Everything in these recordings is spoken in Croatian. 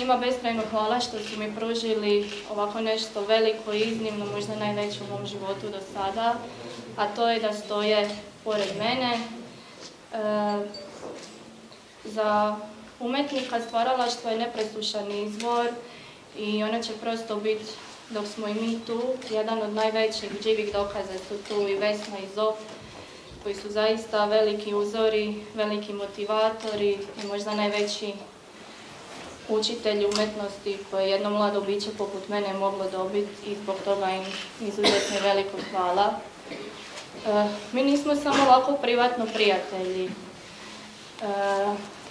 Njima beskrajno hvala što su mi pružili ovako nešto veliko i iznimno, možda najveće u mom životu do sada, a to je da stoje pored mene. E, za umetnika stvaralaštvo je nepresušan izvor i ona će prosto biti, dok smo i mi tu, jedan od najvećih živih dokaza su tu i Vesna i Zop, koji su zaista veliki uzori, veliki motivatori i možda najveći učitelji umetnosti koje jedno mlado biće poput mene moglo dobiti i zbog toga im izuzetno veliko hvala. E, mi nismo samo ovako privatno prijatelji. E,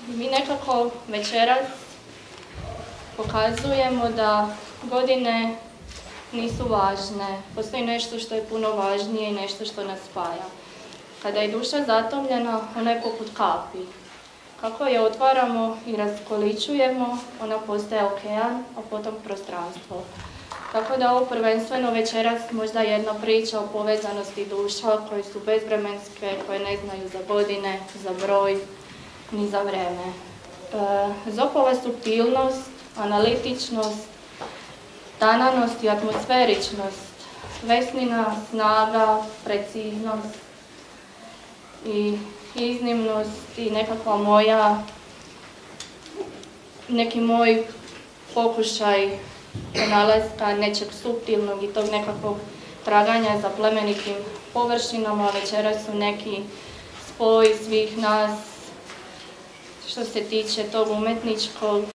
mi nekako večeras pokazujemo da godine nisu važne. Postoji nešto što je puno važnije i nešto što nas spaja. Kada je duša zatomljena, ona je poput kapi. Kako je otvaramo i raskoličujemo, ona postaje okean, a potom prostranstvo. Tako da ovo prvenstveno večeras možda jedna priča o povezanosti duša koje su bezvremenske, koje ne znaju za godine, za broj, ni za vreme. E, Zopova subtilnost, analitičnost, tananost i atmosferičnost, vesnina, snaga, preciznost i iznimnost i nekakva moja, neki moj pokušaj nalaska nečeg subtilnog i tog nekakvog traganja za plemenitim površinama. Večera su neki spoj svih nas što se tiče tog umetničkog